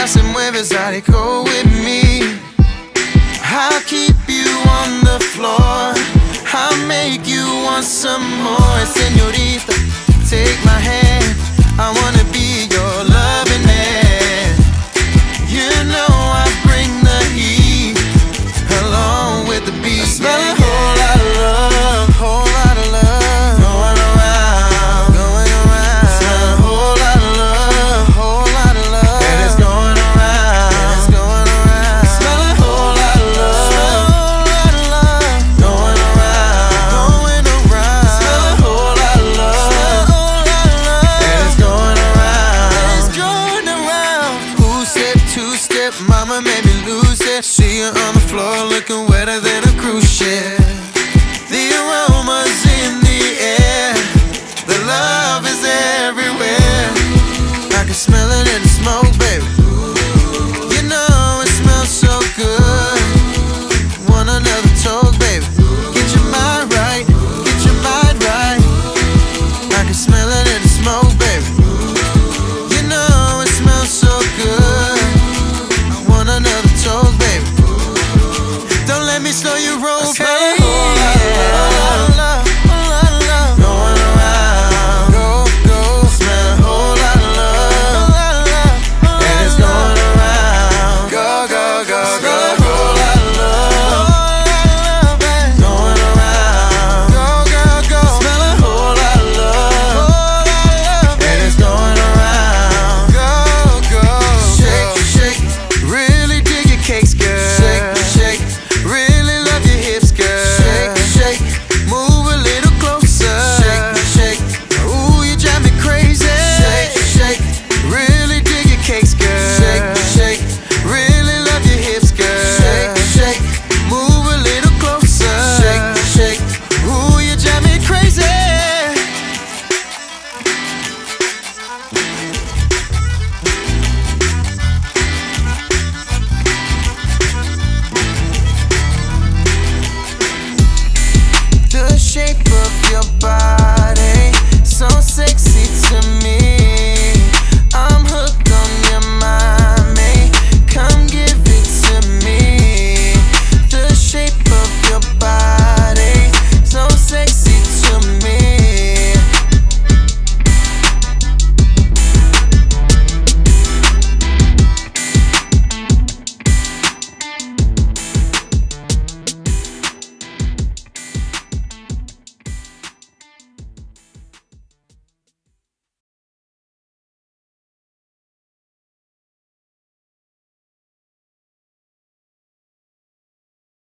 ella se mueve, Zari, go with me. I'll keep See you on the floor looking wetter than a cruise ship. The aroma's in the air. The love is everywhere. I can smell it in the smoke, baby. You know it smells so good. Want another toke, baby? Get your mind right, get your mind right. I can smell it shape of your body, so sexy to me.